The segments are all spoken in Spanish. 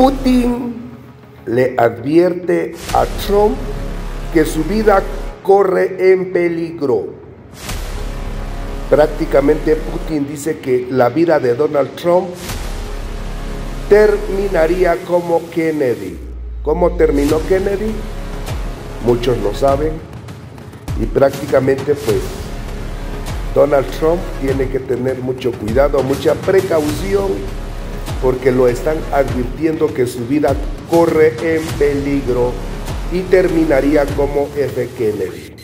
Putin le advierte a Trump que su vida corre en peligro. Prácticamente Putin dice que la vida de Donald Trump terminaría como Kennedy. ¿Cómo terminó Kennedy? Muchos lo saben. Y prácticamente pues Donald Trump tiene que tener mucho cuidado, mucha precaución, porque lo están advirtiendo que su vida corre en peligro y terminaría como F. Kennedy.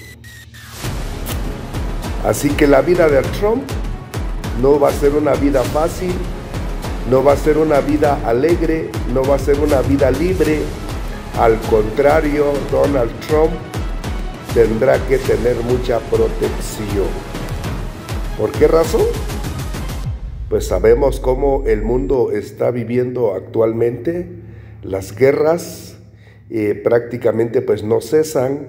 Así que la vida de Trump no va a ser una vida fácil, no va a ser una vida alegre, no va a ser una vida libre. Al contrario, Donald Trump tendrá que tener mucha protección. ¿Por qué razón? Pues sabemos cómo el mundo está viviendo actualmente. Las guerras eh, prácticamente pues no cesan.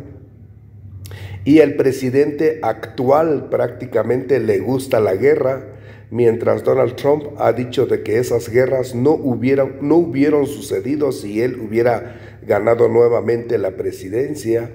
Y el presidente actual prácticamente le gusta la guerra, mientras Donald Trump ha dicho de que esas guerras no hubieran, no hubieron sucedido si él hubiera ganado nuevamente la presidencia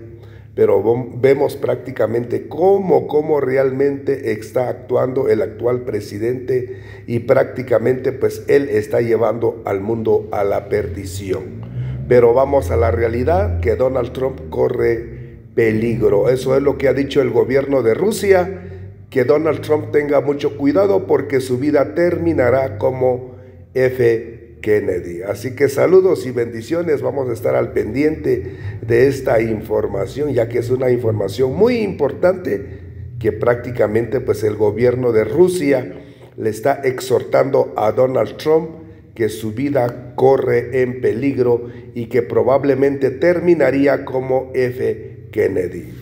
pero vemos prácticamente cómo, cómo realmente está actuando el actual presidente y prácticamente pues él está llevando al mundo a la perdición. Pero vamos a la realidad que Donald Trump corre peligro. Eso es lo que ha dicho el gobierno de Rusia, que Donald Trump tenga mucho cuidado porque su vida terminará como F Kennedy. Así que saludos y bendiciones, vamos a estar al pendiente de esta información, ya que es una información muy importante que prácticamente pues el gobierno de Rusia le está exhortando a Donald Trump que su vida corre en peligro y que probablemente terminaría como F. Kennedy.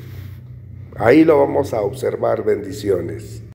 Ahí lo vamos a observar, bendiciones.